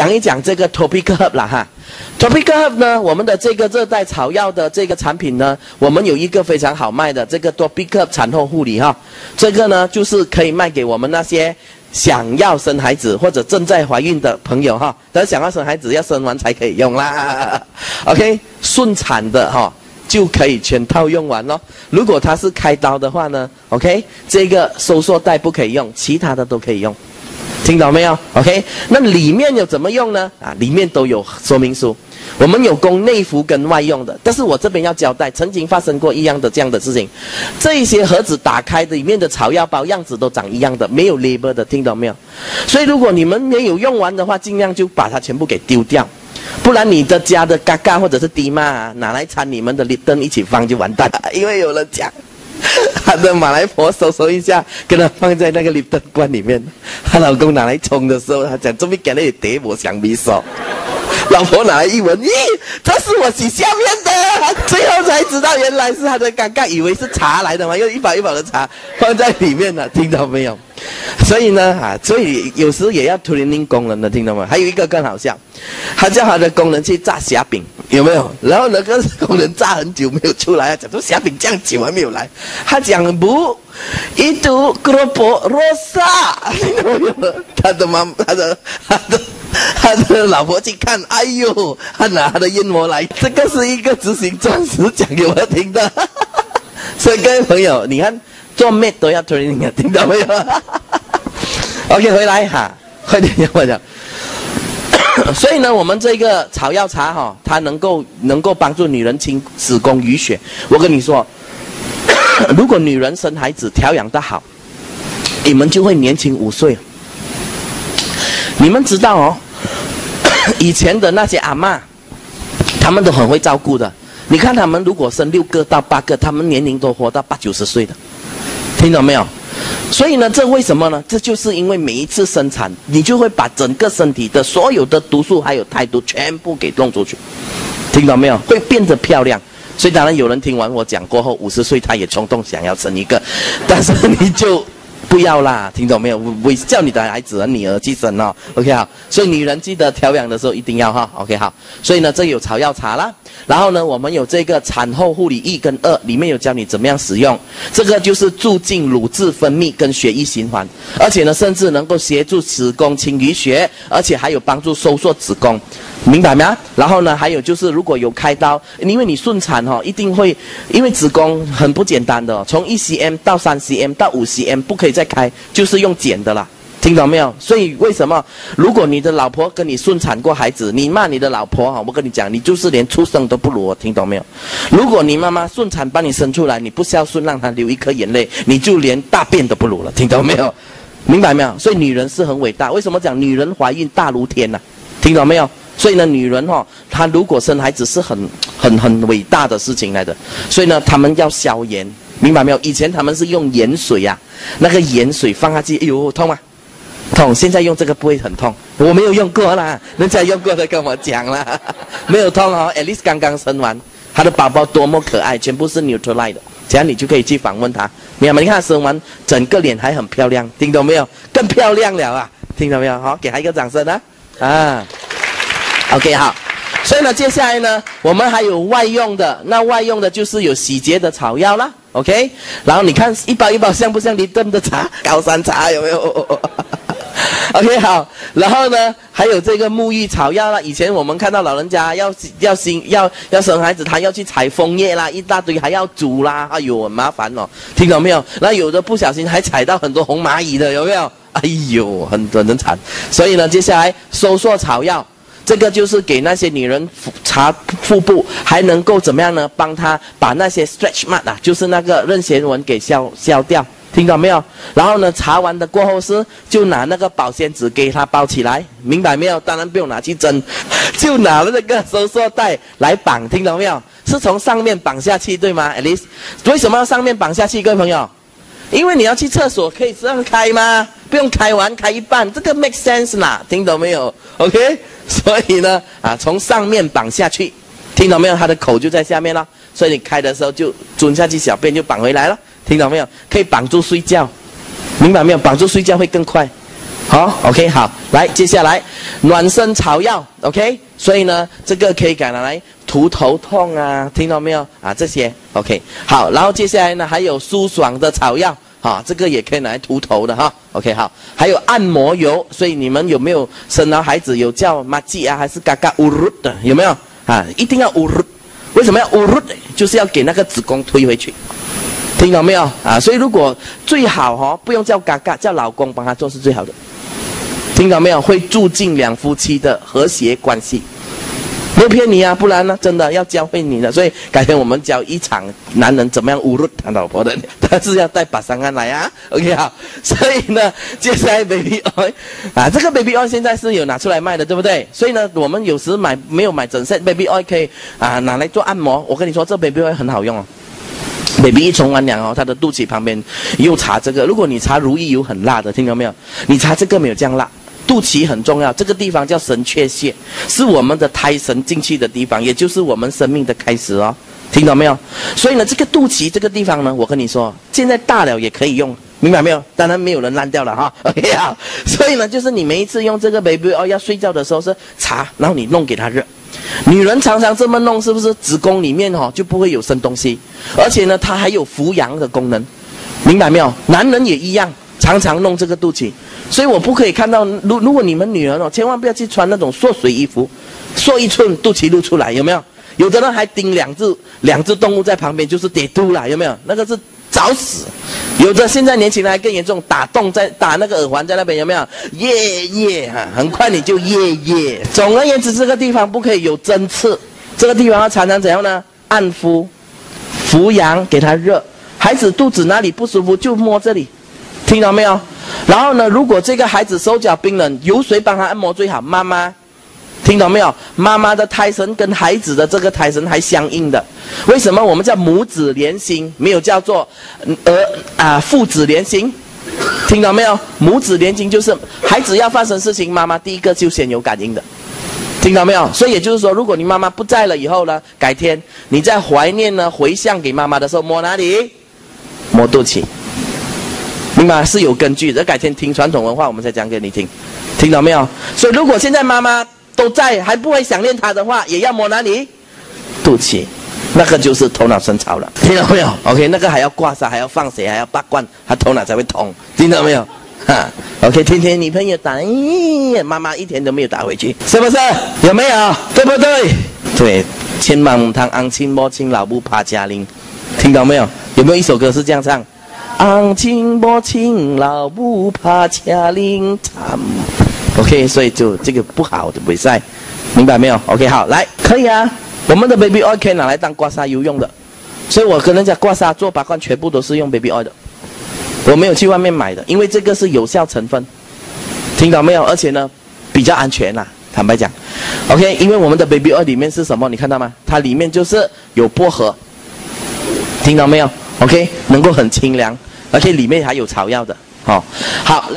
讲一讲这个 Topic Herb 啦哈。Topic Herb 呢，我们的这个热带草药的这个产品呢，我们有一个非常好卖的这个 Topic Herb 产后护理哈。这个呢，就是可以卖给我们那些想要生孩子或者正在怀孕的朋友哈。但想要生孩子要生完才可以用啦。OK，顺产的哈就可以全套用完咯。如果他是开刀的话呢，OK，这个收缩带不可以用，其他的都可以用。听到没有？OK，那里面有怎么用呢？啊，里面都有说明书。我们有供内服跟外用的，但是我这边要交代，曾经发生过一样的这样的事情。这一些盒子打开的里面的草药包样子都长一样的，没有 label 的，听到没有？所以如果你们没有用完的话，尽量就把它全部给丢掉，不然你的家的嘎嘎或者是迪妈拿来掺你们的绿灯一起放就完蛋了，因为有人讲。的马来婆收收一下，给她放在那个里灯罐里面。她老公拿来冲的时候，她讲：“这边给了一叠我香米手。”老婆拿来一闻，咦，这是我洗下面的。最后才知道，原来是他的尴尬，以为是茶来的嘛，又一包一包的茶放在里面了，听到没有？所以呢，啊，所以有时也要 training 工人的，听到吗？还有一个更好笑，他叫他的工人去炸虾饼，有没有？然后那个工人炸很久没有出来，讲说虾饼这样久还没有来，他讲不，一读格罗伯罗萨，他的妈，他的他的 他的老婆去看，哎呦，他拿他的烟魔来，这个是一个执行钻石讲给我听的，所以各位朋友，你看。做咩都要 training，听到没有？OK，回来哈，快点讲，快点。所以呢，我们这个草药茶哈，它能够能够帮助女人清子宫淤血。我跟你说，如果女人生孩子调养的好，你们就会年轻五岁。你们知道哦，以前的那些阿妈，他们都很会照顾的。你看他们如果生六个到八个，他们年龄都活到八九十岁的。听到没有？所以呢，这为什么呢？这就是因为每一次生产，你就会把整个身体的所有的毒素还有态度全部给弄出去。听到没有？会变得漂亮。所以当然有人听完我讲过后，五十岁他也冲动想要生一个，但是你就。不要啦，听懂没有？我叫你的孩子女儿去生哦。OK 好，所以女人记得调养的时候一定要哈。OK 好，所以呢，这有草药茶啦，然后呢，我们有这个产后护理一跟二，里面有教你怎么样使用。这个就是促进乳汁分泌跟血液循环，而且呢，甚至能够协助子宫清淤血，而且还有帮助收缩子宫。明白没有？然后呢，还有就是，如果有开刀，因为你顺产哈，一定会，因为子宫很不简单的，从一 cm 到三 cm 到五 cm 不可以再开，就是用剪的啦，听懂没有？所以为什么，如果你的老婆跟你顺产过孩子，你骂你的老婆哈，我跟你讲，你就是连出生都不如，听懂没有？如果你妈妈顺产把你生出来，你不孝顺，让她流一颗眼泪，你就连大便都不如了，听懂没有？明白没有？所以女人是很伟大，为什么讲女人怀孕大如天呢？听懂没有？所以呢，女人哈，她如果生孩子是很、很、很伟大的事情来的。所以呢，他们要消炎，明白没有？以前他们是用盐水呀，那个盐水放下去，哎呦，痛吗？痛。现在用这个不会很痛，我没有用过啦，人家用过的跟我讲啦，没有痛哦。At least 刚刚生完，他的宝宝多么可爱，全部是 neutralized，这样你就可以去访问他，明白吗？你看生完整个脸还很漂亮，听懂没有？更漂亮了啊，听到没有？好，给他一个掌声啊，啊。OK，好，所以呢，接下来呢，我们还有外用的，那外用的就是有洗洁的草药啦。OK，然后你看一包一包像不像你炖的茶？高山茶有没有？OK，好，然后呢，还有这个沐浴草药啦。以前我们看到老人家要要生要要生孩子，他要去采枫叶啦，一大堆还要煮啦，哎呦，很麻烦哦，听到没有？那有的不小心还踩到很多红蚂蚁的，有没有？哎呦，很很很惨。所以呢，接下来收缩草药。这个就是给那些女人查腹部，还能够怎么样呢？帮她把那些 stretch mark 啊，就是那个妊娠纹给消消掉，听到没有？然后呢，查完的过后是就拿那个保鲜纸给她包起来，明白没有？当然不用拿去针，就拿了那个收缩带来绑，听到没有？是从上面绑下去，对吗？At least，为什么要上面绑下去，各位朋友？因为你要去厕所可以这样开吗？不用开完，开一半，这个 make sense 啦，听懂没有？OK。所以呢，啊，从上面绑下去，听到没有？它的口就在下面了，所以你开的时候就蹲下去，小便就绑回来了，听到没有？可以绑住睡觉，明白没有？绑住睡觉会更快，好，OK，好，来，接下来暖身草药，OK，所以呢，这个可以改拿来涂头痛啊，听到没有啊？这些 OK，好，然后接下来呢，还有舒爽的草药，哈，这个也可以拿来涂头的哈，OK，好，还有按摩油，所以你们有没有生了孩子有叫玛吉啊，还是嘎嘎乌鲁的？有没有啊？一定要乌鲁，为什么要乌鲁？就是要给那个子宫推回去。听到没有啊？所以如果最好哈，不用叫嘎嘎，叫老公帮他做是最好的。听到没有？会促进两夫妻的和谐关系。没骗你啊，不然呢？真的要教会你的。所以改天我们教一场男人怎么样侮辱他老婆的，他是要带把三安来啊。OK 好，所以呢，接下来 baby Oi 啊，这个 baby Oi 现在是有拿出来卖的，对不对？所以呢，我们有时买没有买整 set baby Oi 可以啊拿来做按摩。我跟你说，这 baby Oi 很好用哦。baby 一冲完凉哦，他的肚脐旁边又擦这个。如果你擦如意油很辣的，听到没有？你擦这个没有这样辣。肚脐很重要，这个地方叫神阙穴，是我们的胎神进去的地方，也就是我们生命的开始哦。听到没有？所以呢，这个肚脐这个地方呢，我跟你说，现在大了也可以用，明白没有？当然没有人烂掉了哈。OK 啊，所以呢，就是你每一次用这个 baby 哦，要睡觉的时候是擦，然后你弄给他热。女人常常这么弄，是不是子宫里面哈就不会有生东西？而且呢，它还有扶阳的功能，明白没有？男人也一样，常常弄这个肚脐，所以我不可以看到。如如果你们女人哦，千万不要去穿那种缩水衣服，缩一寸肚脐露出来，有没有？有的人还盯两只两只动物在旁边，就是跌肚了，有没有？那个是。找死！有的现在年轻人还更严重，打洞在打那个耳环在那边有没有？耶耶哈，很快你就耶耶。总而言之，这个地方不可以有针刺，这个地方要常常怎样呢？按敷、扶阳，给他热。孩子肚子哪里不舒服就摸这里，听到没有？然后呢，如果这个孩子手脚冰冷，由谁帮他按摩最好？妈妈。听懂没有？妈妈的胎神跟孩子的这个胎神还相应的，为什么我们叫母子连心，没有叫做儿啊父子连心？听到没有？母子连心就是孩子要发生事情，妈妈第一个就先有感应的，听到没有？所以也就是说，如果你妈妈不在了以后呢，改天你在怀念呢回向给妈妈的时候，摸哪里？摸肚脐，明白？是有根据的。改天听传统文化，我们再讲给你听，听到没有？所以如果现在妈妈。都在还不会想念他的话，也要摸哪里？肚脐，那个就是头脑深潮了，听到没有？OK，那个还要刮痧，还要放血，还要拔罐，他头脑才会通，听到没有？哈，OK，天天女朋友打，妈妈一天都没有打回去，是不是？有没有？对不对？对，千万唔通昂亲摸亲，老母怕家令，听到没有？有没有一首歌是这样唱？昂亲莫亲，老母怕家令，惨。OK，所以就这个不好的比赛，明白没有？OK，好，来，可以啊。我们的 Baby Oil 可以拿来当刮痧油用的，所以我跟人家刮痧做拔罐全部都是用 Baby Oil 的，我没有去外面买的，因为这个是有效成分，听到没有？而且呢，比较安全啦，坦白讲。OK，因为我们的 Baby Oil 里面是什么？你看到吗？它里面就是有薄荷，听到没有？OK，能够很清凉，而且里面还有草药的，好，好。